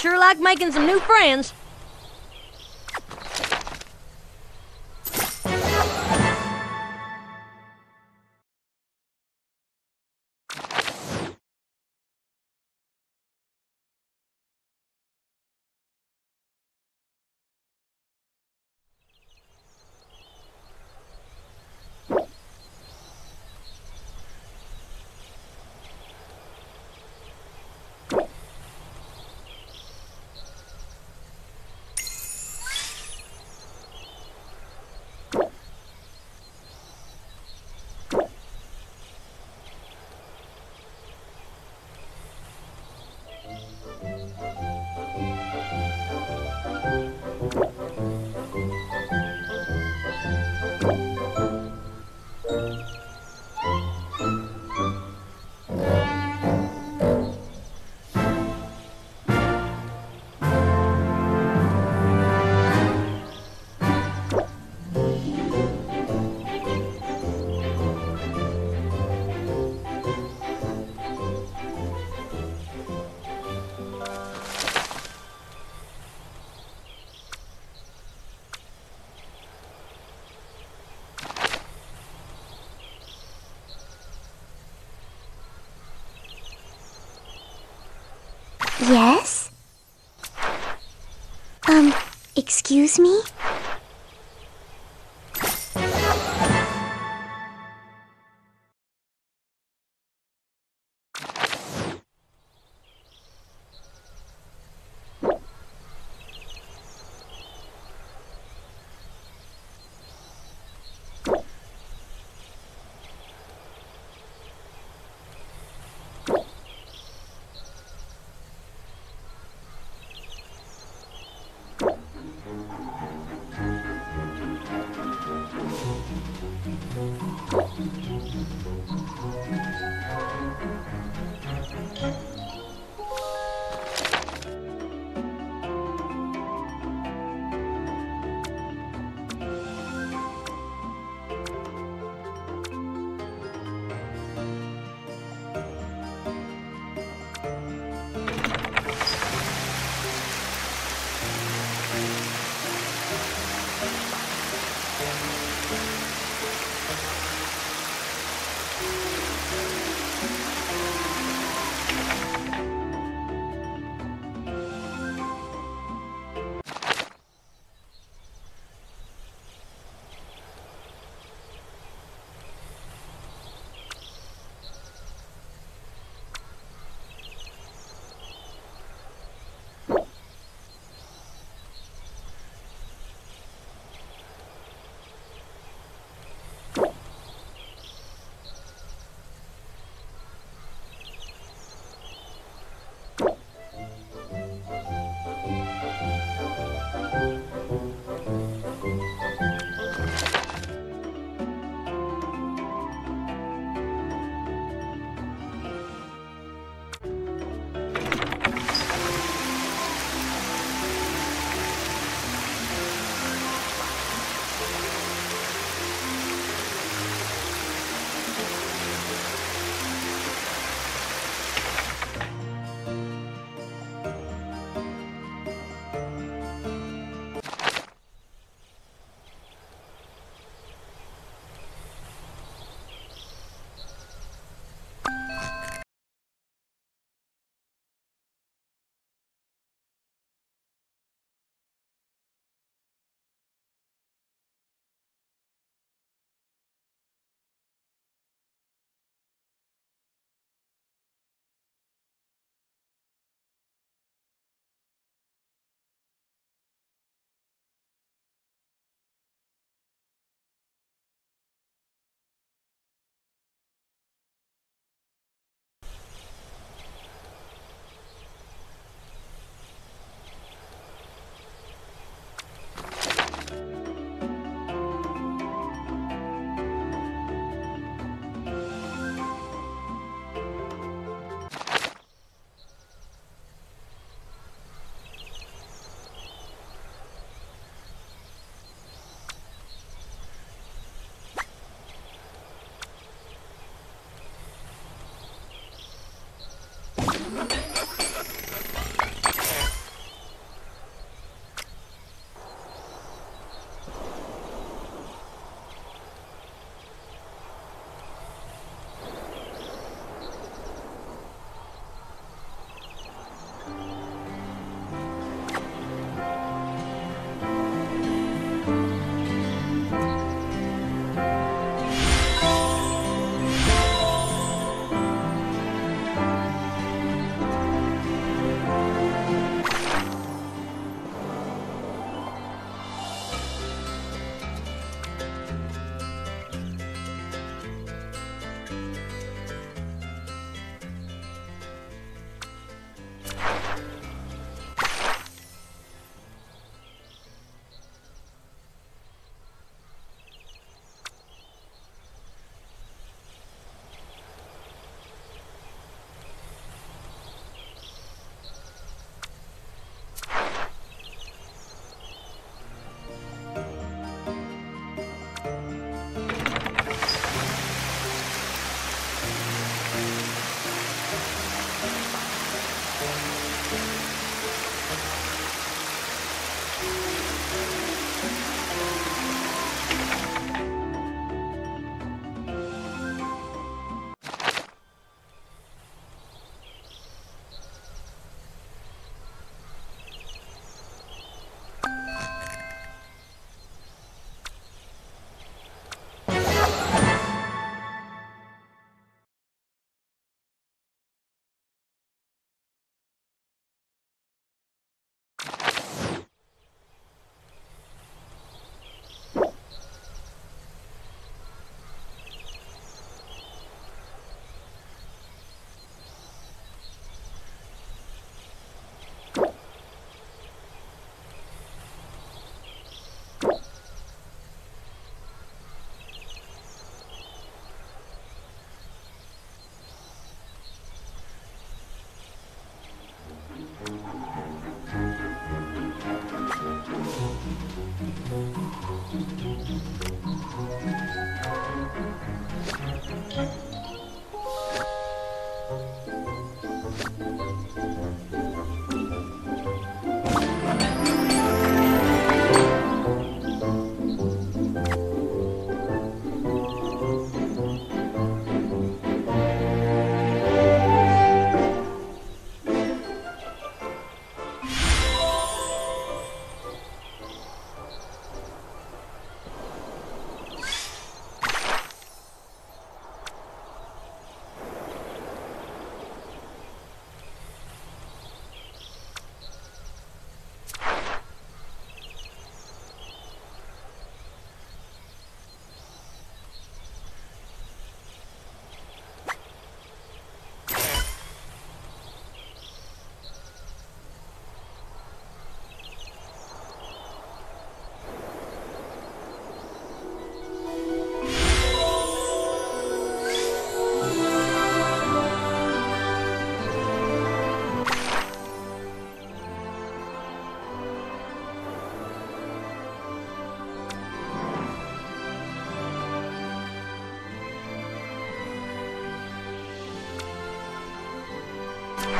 sure like making some new friends. Yes? Um, excuse me?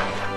Thank